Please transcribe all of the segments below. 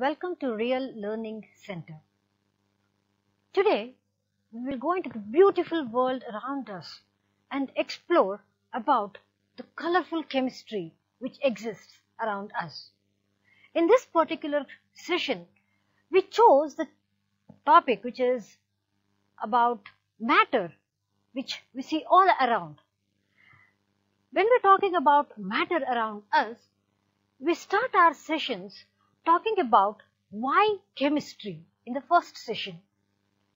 Welcome to Real Learning Centre. Today, we will go into the beautiful world around us and explore about the colorful chemistry which exists around us. In this particular session, we chose the topic which is about matter which we see all around. When we're talking about matter around us, we start our sessions talking about why chemistry in the first session.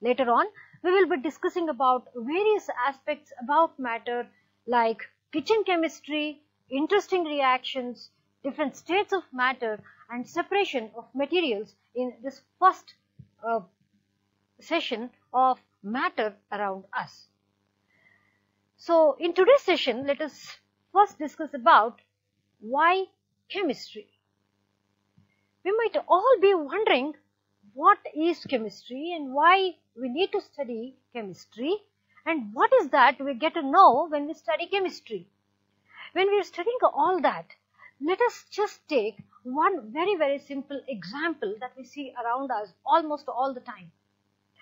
Later on, we will be discussing about various aspects about matter like kitchen chemistry, interesting reactions, different states of matter and separation of materials in this first uh, session of matter around us. So, in today's session, let us first discuss about why chemistry. We might all be wondering what is chemistry and why we need to study chemistry and what is that we get to know when we study chemistry. When we are studying all that, let us just take one very very simple example that we see around us almost all the time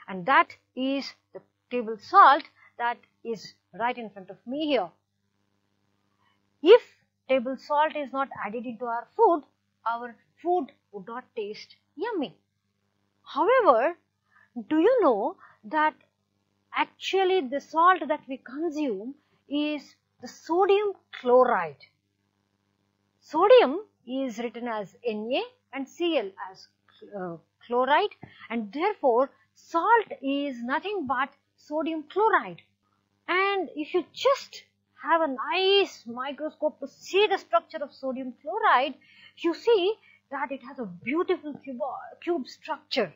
and that is the table salt that is right in front of me here. If table salt is not added into our food, our food would not taste yummy. However, do you know that actually the salt that we consume is the sodium chloride. Sodium is written as Na and Cl as uh, chloride and therefore salt is nothing but sodium chloride. And if you just have a nice microscope to see the structure of sodium chloride, you see that it has a beautiful cube, structure.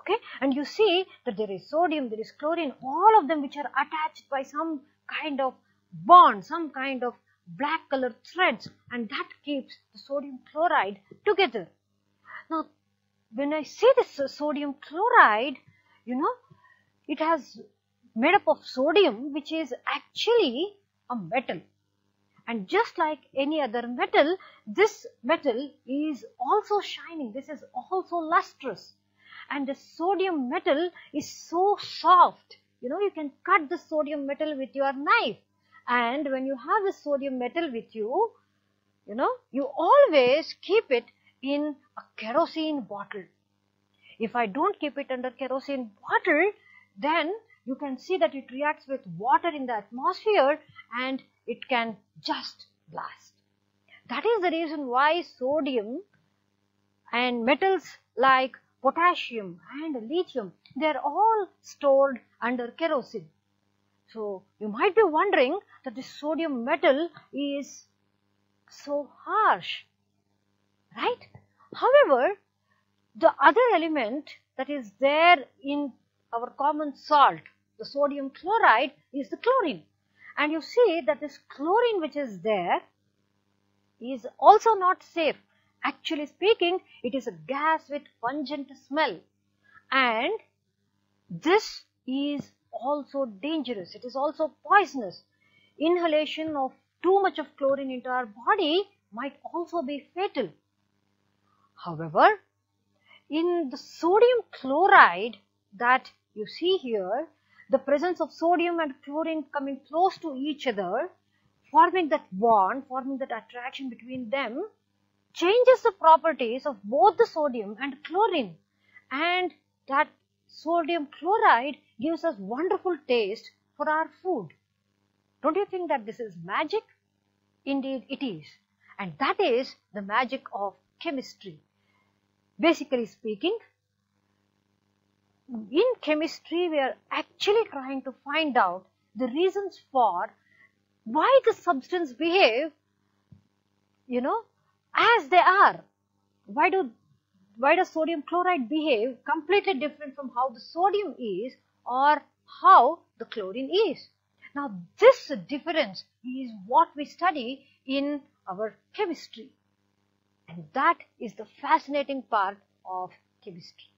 Okay, and you see that there is sodium, there is chlorine, all of them which are attached by some kind of bond, some kind of black color threads, and that keeps the sodium chloride together. Now, when I say this uh, sodium chloride, you know, it has made up of sodium which is actually a metal and just like any other metal this metal is also shining. This is also lustrous. And the sodium metal is so soft. You know you can cut the sodium metal with your knife. And when you have the sodium metal with you you know you always keep it in a kerosene bottle. If i don't keep it under kerosene bottle then you can see that it reacts with water in the atmosphere and it can just blast. That is the reason why sodium and metals like potassium and lithium, they are all stored under kerosene. So, you might be wondering that the sodium metal is so harsh, right? However, the other element that is there in our common salt, the sodium chloride is the chlorine. And you see that this chlorine which is there is also not safe. Actually speaking, it is a gas with pungent smell. And this is also dangerous. It is also poisonous. Inhalation of too much of chlorine into our body might also be fatal. However, in the sodium chloride that you see here, the presence of sodium and chlorine coming close to each other, forming that bond, forming that attraction between them, changes the properties of both the sodium and chlorine. And that sodium chloride gives us wonderful taste for our food. Don't you think that this is magic? Indeed it is. And that is the magic of chemistry. Basically speaking, in chemistry we are actually trying to find out the reasons for why the substance behave you know as they are. Why do why does sodium chloride behave completely different from how the sodium is or how the chlorine is? Now this difference is what we study in our chemistry. And that is the fascinating part of chemistry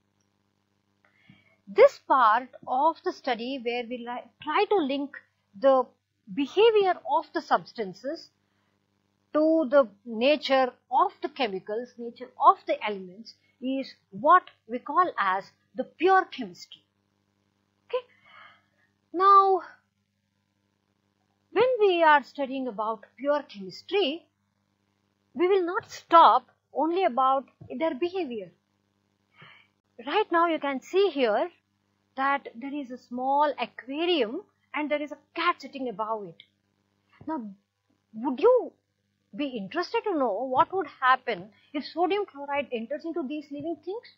this part of the study where we try to link the behavior of the substances to the nature of the chemicals, nature of the elements is what we call as the pure chemistry. Okay. Now, when we are studying about pure chemistry, we will not stop only about their behavior. Right now you can see here that there is a small aquarium and there is a cat sitting above it. Now, would you be interested to know what would happen if sodium chloride enters into these living things?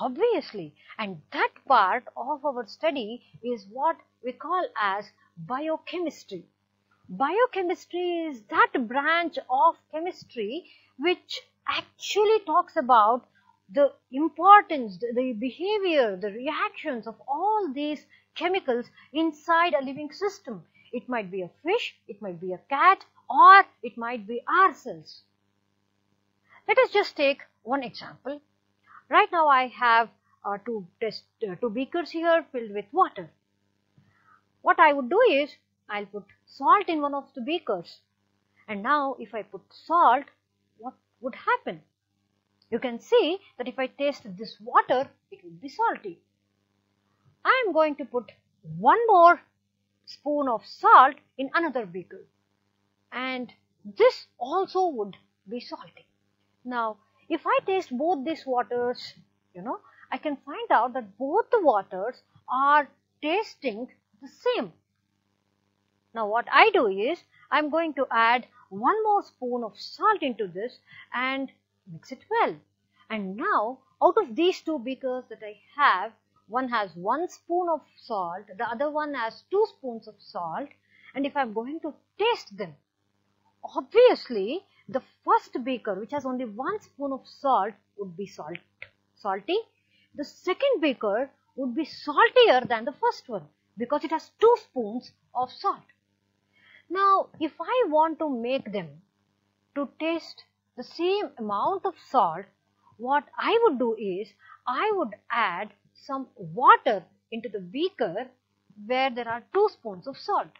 Obviously, and that part of our study is what we call as biochemistry. Biochemistry is that branch of chemistry which actually talks about the importance, the behavior, the reactions of all these chemicals inside a living system. It might be a fish, it might be a cat, or it might be ourselves. Let us just take one example. Right now I have uh, two, test, uh, two beakers here filled with water. What I would do is, I'll put salt in one of the beakers. And now if I put salt, what would happen? You can see that if I taste this water, it will be salty. I am going to put one more spoon of salt in another beaker and this also would be salty. Now, if I taste both these waters, you know, I can find out that both the waters are tasting the same. Now, what I do is, I'm going to add one more spoon of salt into this and mix it well. And now, out of these two beakers that I have, one has one spoon of salt, the other one has two spoons of salt. And if I'm going to taste them, obviously the first beaker which has only one spoon of salt would be salt, salty. The second beaker would be saltier than the first one because it has two spoons of salt. Now, if I want to make them to taste the same amount of salt, what I would do is I would add some water into the beaker where there are two spoons of salt.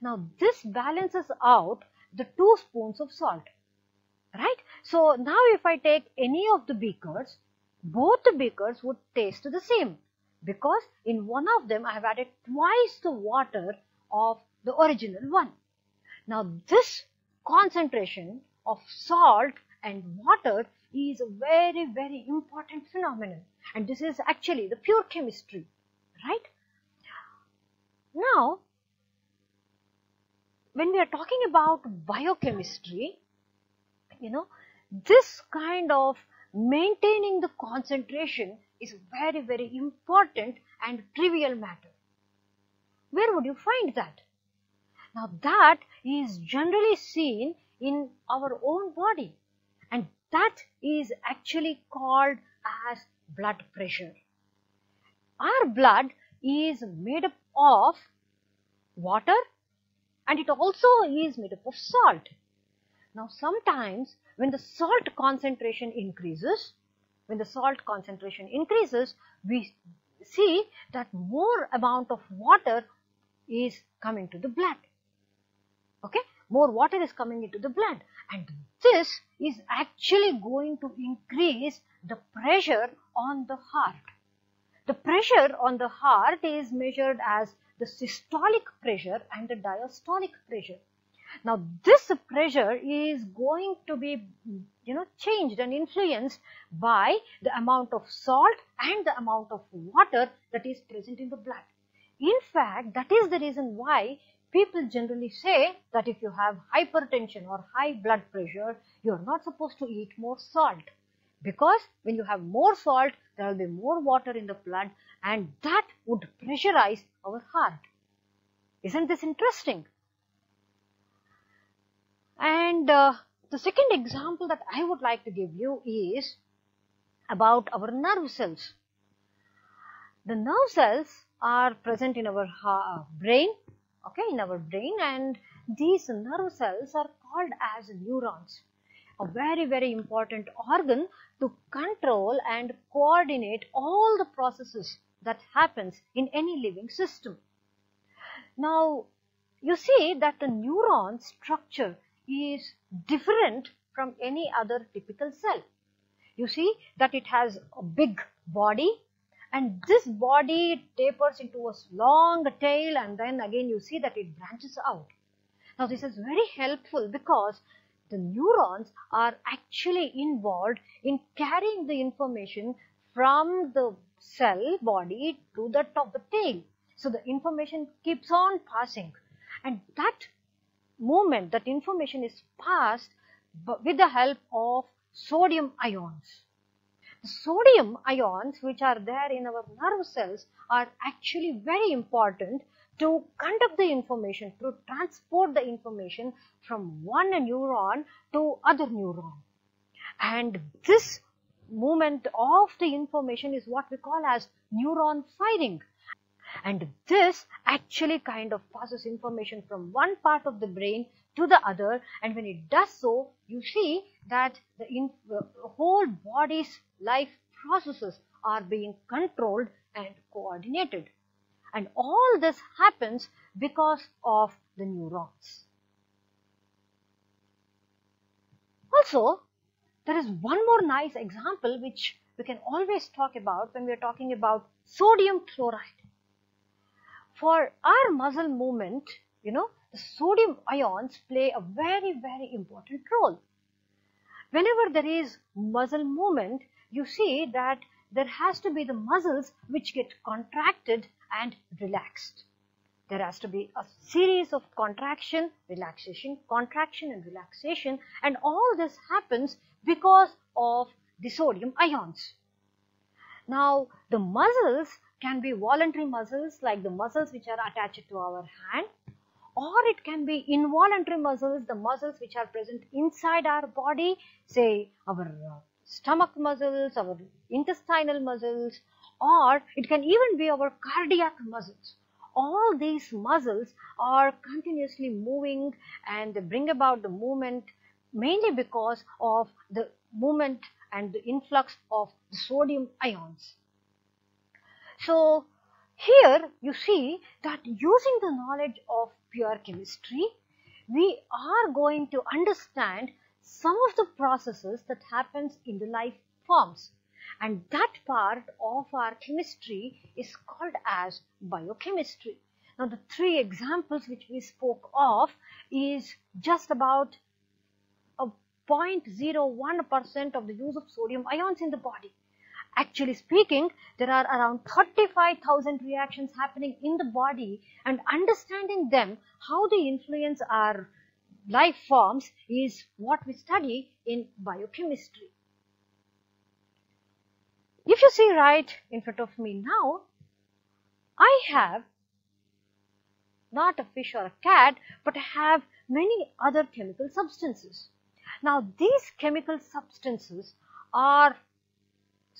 Now, this balances out the two spoons of salt. Right? So now if I take any of the beakers, both the beakers would taste the same because in one of them I have added twice the water of the original one. Now this concentration of salt and water is a very very important phenomenon and this is actually the pure chemistry right now when we are talking about biochemistry, you know, this kind of maintaining the concentration is very, very important and trivial matter. Where would you find that? Now that is generally seen in our own body and that is actually called as blood pressure. Our blood is made up of water and it also is made up of salt. Now sometimes when the salt concentration increases, when the salt concentration increases, we see that more amount of water is coming to the blood. Okay, more water is coming into the blood and this is actually going to increase the pressure on the heart. The pressure on the heart is measured as the systolic pressure and the diastolic pressure. Now this pressure is going to be you know changed and influenced by the amount of salt and the amount of water that is present in the blood. In fact, that is the reason why people generally say that if you have hypertension or high blood pressure, you are not supposed to eat more salt. Because when you have more salt, there will be more water in the blood and that would pressurize our heart. Isn't this interesting? And uh, the second example that I would like to give you is about our nerve cells. The nerve cells are present in our brain, okay, in our brain and these nerve cells are called as neurons a very very important organ to control and coordinate all the processes that happens in any living system. Now, you see that the neuron structure is different from any other typical cell. you see that it has a big body and this body tapers into a long tail and then again you see that it branches out. Now this is very helpful because the neurons are actually involved in carrying the information from the cell body to the top of the tail. So the information keeps on passing and that movement, that information is passed with the help of sodium ions. Sodium ions which are there in our nerve cells are actually very important to conduct the information, to transport the information from one neuron to other neuron. And this movement of the information is what we call as neuron firing. And this actually kind of passes information from one part of the brain to the other and when it does so, you see that the, in, the whole body's life processes are being controlled and coordinated. And all this happens because of the neurons. Also, there is one more nice example which we can always talk about when we are talking about sodium chloride. For our muscle movement, you know, the sodium ions play a very, very important role. Whenever there is muscle movement, you see that there has to be the muscles which get contracted and relaxed. There has to be a series of contraction, relaxation, contraction and relaxation and all this happens because of the sodium ions. Now the muscles can be voluntary muscles like the muscles which are attached to our hand or it can be involuntary muscles, the muscles which are present inside our body, say our uh, stomach muscles, our intestinal muscles, or it can even be our cardiac muscles. All these muscles are continuously moving and they bring about the movement mainly because of the movement and the influx of the sodium ions. So, here you see that using the knowledge of pure chemistry, we are going to understand some of the processes that happens in the life forms and that part of our chemistry is called as biochemistry. Now the three examples which we spoke of is just about a 0.01% of the use of sodium ions in the body. Actually speaking, there are around 35,000 reactions happening in the body and understanding them, how they influence our life forms is what we study in biochemistry. If you see right in front of me now, I have not a fish or a cat, but I have many other chemical substances. Now these chemical substances are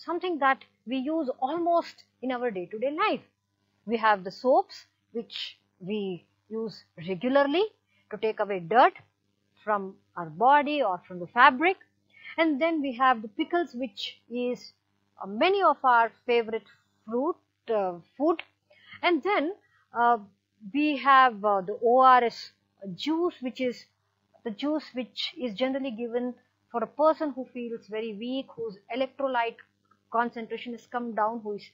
something that we use almost in our day-to-day -day life. We have the soaps which we use regularly to take away dirt from our body or from the fabric. And then we have the pickles which is uh, many of our favorite fruit uh, food. And then uh, we have uh, the ORS juice which is the juice which is generally given for a person who feels very weak, whose electrolyte concentration has come down, who is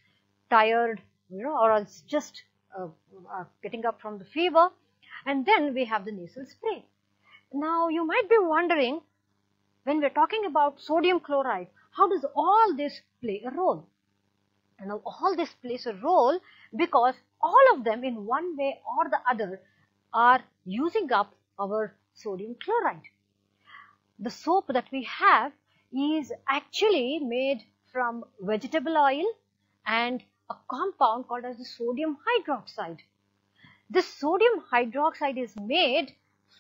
tired, you know, or is just uh, uh, getting up from the fever. And then we have the nasal spray. Now you might be wondering, when we're talking about sodium chloride, how does all this play a role? And now all this plays a role because all of them in one way or the other are using up our sodium chloride. The soap that we have is actually made from vegetable oil and a compound called as the sodium hydroxide. This sodium hydroxide is made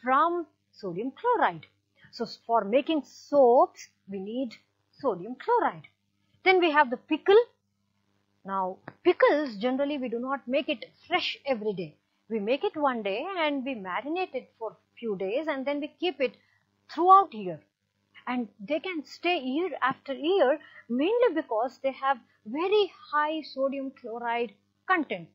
from sodium chloride. So for making soaps, we need sodium chloride. Then we have the pickle. Now pickles generally we do not make it fresh every day. We make it one day and we marinate it for a few days and then we keep it throughout year and they can stay year after year mainly because they have very high sodium chloride content.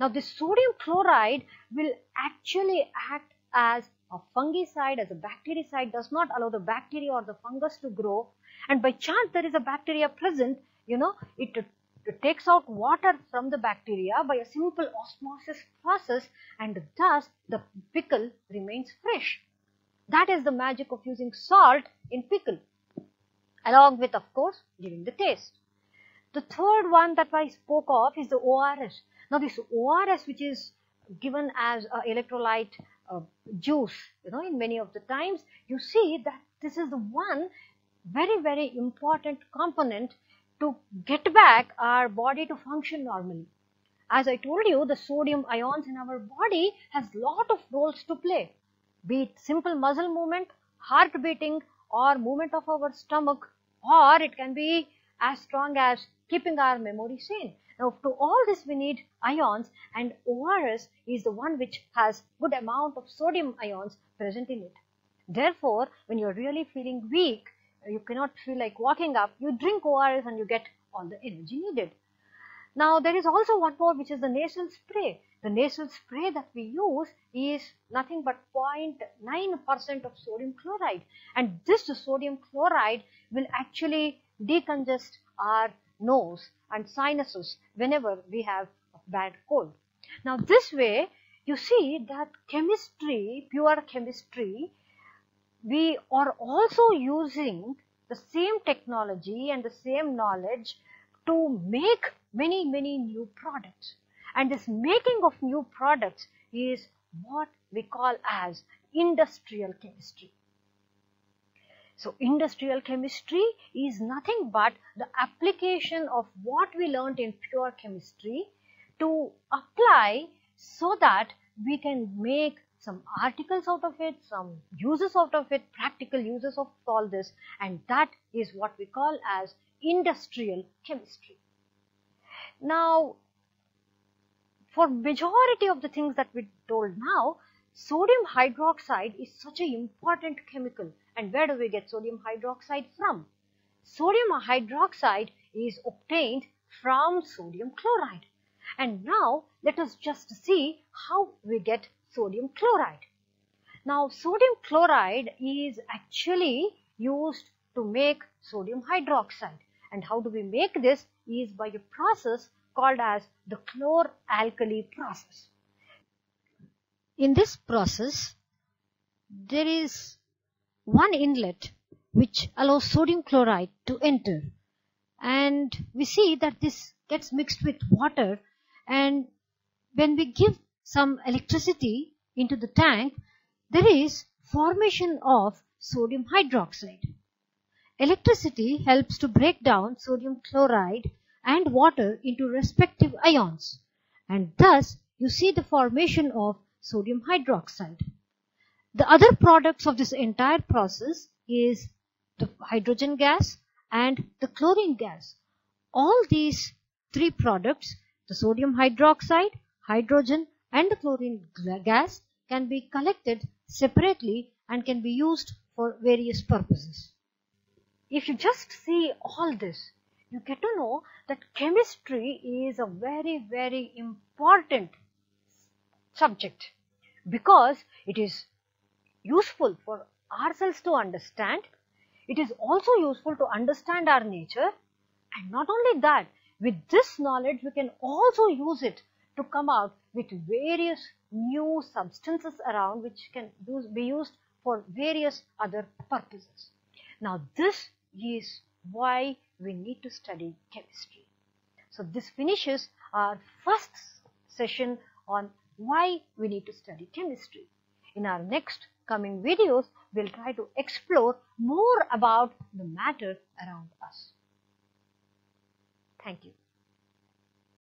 Now this sodium chloride will actually act as a fungicide as a bactericide does not allow the bacteria or the fungus to grow and by chance there is a bacteria present, you know, it, it takes out water from the bacteria by a simple osmosis process and thus the pickle remains fresh. That is the magic of using salt in pickle along with of course giving the taste. The third one that I spoke of is the ORS. Now this ORS which is given as a electrolyte uh, juice, you know, in many of the times, you see that this is the one very, very important component to get back our body to function normally. As I told you, the sodium ions in our body has lot of roles to play, be it simple muscle movement, heart beating or movement of our stomach or it can be as strong as keeping our memory sane. Now to all this we need ions and ORS is the one which has good amount of sodium ions present in it. Therefore, when you're really feeling weak, you cannot feel like walking up, you drink ORS and you get all the energy needed. Now there is also one more which is the nasal spray. The nasal spray that we use is nothing but 0.9% of sodium chloride and this sodium chloride will actually decongest our nose and sinuses whenever we have a bad cold. Now this way you see that chemistry, pure chemistry, we are also using the same technology and the same knowledge to make many many new products and this making of new products is what we call as industrial chemistry. So industrial chemistry is nothing but the application of what we learned in pure chemistry to apply so that we can make some articles out of it, some uses out of it, practical uses of all this and that is what we call as industrial chemistry. Now for majority of the things that we told now, sodium hydroxide is such an important chemical and where do we get sodium hydroxide from? Sodium hydroxide is obtained from sodium chloride. And now let us just see how we get sodium chloride. Now sodium chloride is actually used to make sodium hydroxide. And how do we make this is by a process called as the chlor-alkali process. In this process, there is one inlet which allows sodium chloride to enter and we see that this gets mixed with water and when we give some electricity into the tank there is formation of sodium hydroxide. Electricity helps to break down sodium chloride and water into respective ions and thus you see the formation of sodium hydroxide. The other products of this entire process is the hydrogen gas and the chlorine gas. All these three products, the sodium hydroxide, hydrogen and the chlorine gas can be collected separately and can be used for various purposes. If you just see all this, you get to know that chemistry is a very, very important subject because it is useful for ourselves to understand. It is also useful to understand our nature and not only that, with this knowledge we can also use it to come out with various new substances around which can be used for various other purposes. Now this is why we need to study chemistry. So this finishes our first session on why we need to study chemistry. In our next coming videos, we'll try to explore more about the matter around us. Thank you.